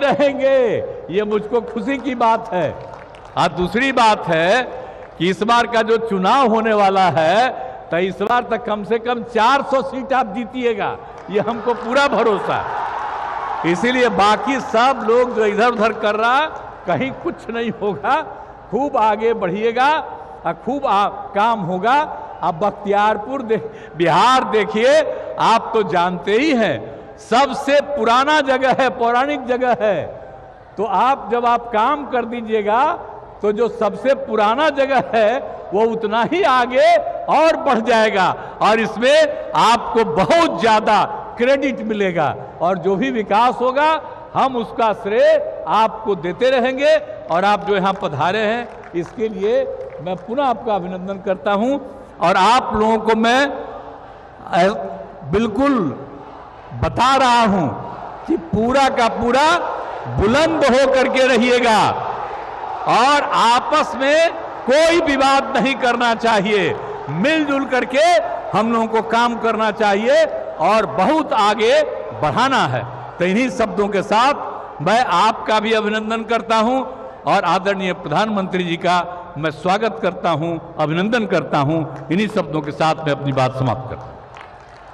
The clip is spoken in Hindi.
रहेंगे। ये मुझको खुशी की बात है। और दूसरी बात है कि इस बार का जो चुनाव होने वाला है तो इस बार तक कम से कम 400 सीट आप जीतिएगा। ये हमको पूरा भरोसा है। इसीलिए बाकी सब लोग जो इधर उधर कर रहा कहीं कुछ नहीं होगा। खूब आगे बढ़िएगा और खूब काम होगा। अब बख्तियारपुर दे, बिहार देखिए आप तो जानते ही हैं। सबसे पुराना जगह है, पौराणिक जगह है। तो आप जब आप काम कर दीजिएगा तो जो सबसे पुराना जगह है, वो उतना ही आगे और बढ़ जाएगा और इसमें आपको बहुत ज़्यादा क्रेडिट मिलेगा। और जो भी विकास होगा, हम उसका श्रेय आपको देते रहेंगे और आप जो यहाँ पधारे हैं, इसके लिए मैं पुनः आपका अभिनंदन करता हूँ। और आप लोगों को मैं बिल्कुल बता रहा हूँ कि पूरा का पूरा बुलंद हो करके रहिएगा और आपस में कोई विवाद नहीं करना चाहिए। मिलजुल करके हम लोगों को काम करना चाहिए और बहुत आगे बढ़ाना है। तो इन्हीं शब्दों के साथ मैं आपका भी अभिनंदन करता हूँ और आदरणीय प्रधानमंत्री जी का मैं स्वागत करता हूँ, अभिनंदन करता हूँ। इन्हीं शब्दों के साथ मैं अपनी बात समाप्त करता हूँ।